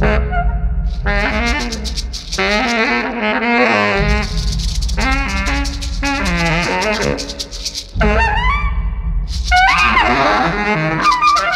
Ha ha ha!